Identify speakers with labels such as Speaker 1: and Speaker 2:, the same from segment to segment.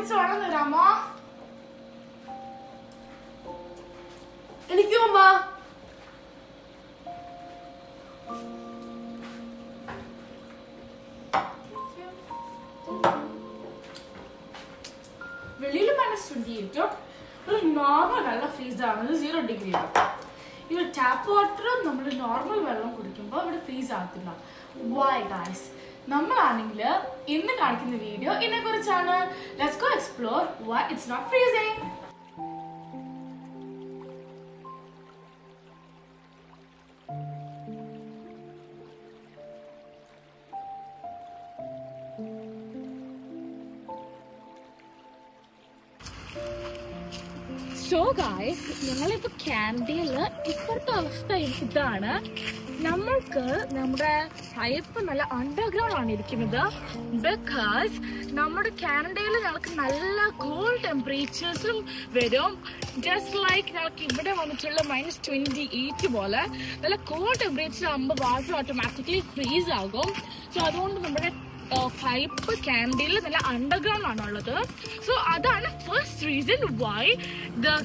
Speaker 1: പിടിച്ച് വളർന്നു തരാമോ എനിക്കും അമ്മ. വെളിയിൽ മൈനസ് ട്വന്റി എയ്റ്റോ ഒരു നോർമൽ വെള്ളം ഫ്രീസാണ് ഇത് സീറോ ഡിഗ്രിയാണ് ഈ ഒരു ടാപ്പ് വാട്ടറും നമ്മൾ നോർമൽ വെള്ളം കുടിക്കുമ്പോൾ ഇവിടെ ഫ്രീസ് ആകത്തില്ല. വൈ ഗായ്സ് നമ്മളാണെങ്കിൽ ഇന്ന് കാണിക്കുന്ന വീഡിയോ ഇതിനെ കുറിച്ചാണ് let's go explore why it's not freezing so guys ഞങ്ങളിപ്പോ ക്യാൻഡിയിൽ ഇപ്പോഴത്തെ അവസ്ഥ ഇതാണ്. നമ്മൾക്ക് നമ്മുടെ പൈപ്പ് നല്ല അണ്ടർഗ്രൗണ്ട് ആണ് ഇരിക്കുന്നത്. ബിക്കോസ് നമ്മുടെ കാനഡയിൽ ഞങ്ങൾക്ക് നല്ല കൂൾ ടെമ്പറേച്ചേഴ്സും വരും. ജസ്റ്റ് ലൈക്ക് ഞങ്ങൾക്ക് ഇവിടെ വന്നിട്ടുള്ള മൈനസ് ട്വന്റി എയ്റ്റ് പോലെ നല്ല കൂൾ ടെമ്പറേച്ചർ ആകുമ്പോൾ വാട്ടർ ഓട്ടോമാറ്റിക്കലി ഫ്രീസ് ആകും. സോ അതുകൊണ്ട് നമ്മുടെ പൈപ്പ് കാനഡയിൽ നല്ല അണ്ടർഗ്രൗണ്ട് ആണുള്ളത് സോ അതാണ് first reason why the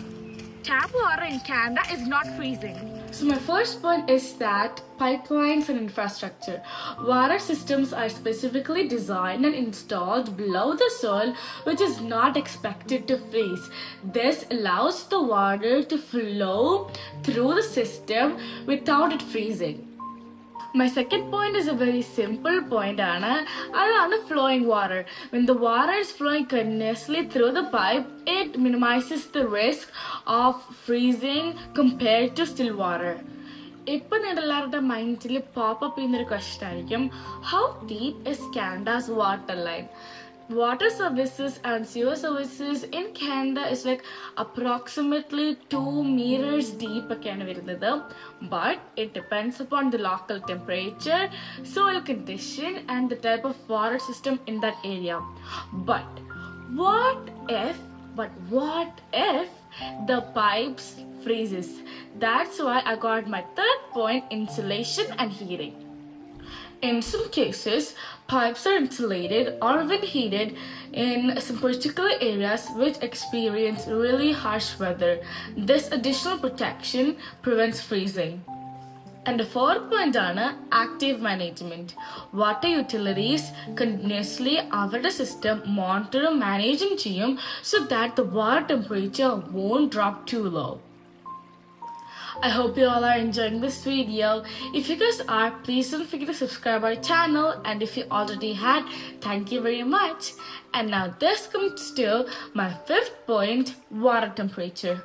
Speaker 1: tap water in Canada is not freezing. So my first point is that pipelines and infrastructure. Water systems are specifically designed and installed below the soil which is not expected to freeze. This allows the water to flow through the system without it freezing. My second point is a very simple point, Anna. Another flowing water. When the water is flowing continuously through the pipe, it minimizes the risk of freezing compared to still water. ഇപ്പം നിങ്ങളുടെ എല്ലാവരുടെ മൈൻഡിൽ popup ചെയ്യുന്നൊരു question ആയിരിക്കും how deep is Canada's water line water services and sewer services in Canada is like approximately 2 meters deep ഒക്കെയാണ് വരുന്നത് but it depends upon the local temperature soil condition and the type of water system in that area but what if but what if the pipes freezes that's why I got my third point insulation and heating in some cases, pipes are insulated or even heated in some particular areas which experience really harsh weather. This additional protection prevents freezing. And the fourth point on active management. Water utilities continuously our system monitor managing ചെയ്യും so that the water temperature won't drop too low. I hope you all are enjoying this video. If you guys are, please don't forget to subscribe our channel. And if you already had, thank you very much. And now this comes to my fifth point, water temperature.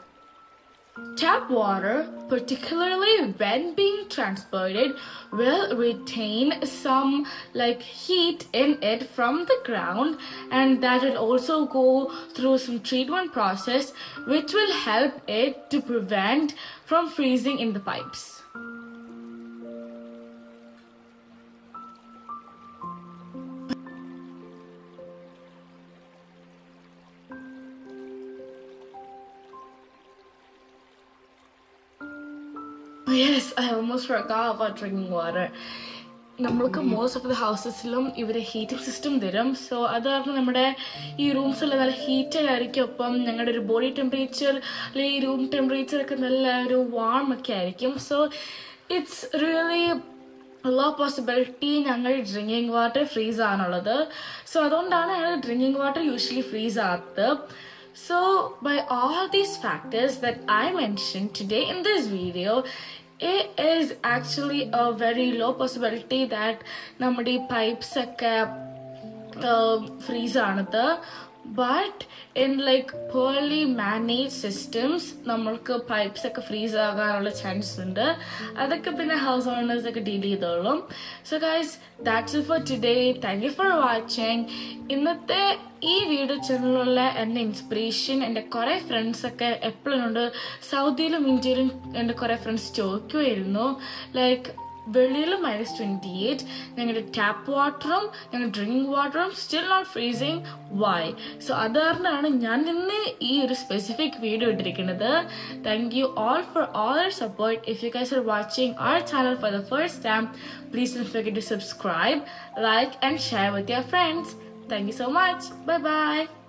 Speaker 1: Tap water, particularly when being transported, will retain some like heat in it from the ground and that will also go through some treatment process which will help it to prevent from freezing in the pipes. Yes, I almost forgot about drinking water. നമ്മൾക്ക് most of the ഹൗസസിലും ഇവർ heating system തരും. So അത് കാരണം നമ്മുടെ ഈ റൂംസിൽ നല്ല heated ആയിരിക്കും. ഒപ്പം ഞങ്ങളുടെ ഒരു ബോഡി ടെമ്പറേച്ചർ അല്ലെങ്കിൽ ഈ റൂം ടെമ്പറേച്ചർ ഒക്കെ നല്ല ഒരു വാം ഒക്കെ ആയിരിക്കും. സോ ഇറ്റ്സ് റിയലി എല്ലാ പോസിബിലിറ്റി ഞങ്ങൾ ഡ്രിങ്കിങ് വാട്ടർ ഫ്രീസ് ആണുള്ളത്. സോ അതുകൊണ്ടാണ് ഞങ്ങൾ ഡ്രിങ്കിങ് വാട്ടർ യൂഷ്വലി ഫ്രീസ് ആകത്ത് So, by all these factors that I mentioned today in this video, it is actually a very low possibility that നമ്മുടെ pipes ഒക്കെ freeze ആണത് But in like poorly manage systems നമ്മൾക്ക് pipes ഒക്കെ freeze ആകാനുള്ള chance ഉണ്ട്. അതൊക്കെ പിന്നെ house owners ഒക്കെ ഡീൽ ചെയ്തോളും. So guys that's for today thank you for watching ഇന്നത്തെ ഈ വീഡിയോ ചാനലിലുള്ള എന്റെ ഇൻസ്പിറേഷൻ എന്റെ കുറേ ഫ്രണ്ട്സൊക്കെ എപ്പോഴും ഉണ്ട് സൗദിയിലും ഇന്ത്യയിലും എന്റെ കുറേ ഫ്രണ്ട്സ് ചോദിക്കുമായിരുന്നു ലൈക്ക് വെളിയിൽ മൈനസ് ട്വന്റി എയ്റ്റ് ഞങ്ങളുടെ ടാപ്പ് വാട്ടറും ഞങ്ങളുടെ ഡ്രിങ്കിങ് വാട്ടറും still not freezing why so അത് കാരണമാണ് ഞാൻ ഇന്ന് ഈ ഒരു സ്പെസിഫിക് വീഡിയോ ഇട്ടിരിക്കുന്നത്. Thank you all for all support if you guys are watching our channel for the first time please don't forget to subscribe like and share with your friends thank you so much bye bye